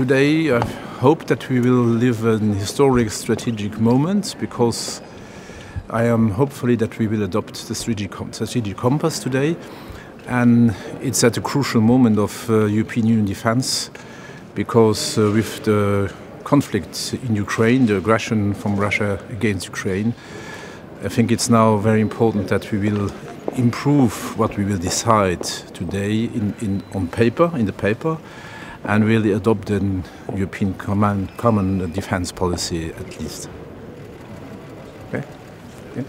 today I hope that we will live an historic strategic moment because I am hopefully that we will adopt the strategic, compass today. And it's at a crucial moment of uh, European Union defense because uh, with the conflict in Ukraine, the aggression from Russia against Ukraine, I think it's now very important that we will improve what we will decide today in, in, on paper, in the paper, and really adopt the European command, common defense policy at least. Okay? okay.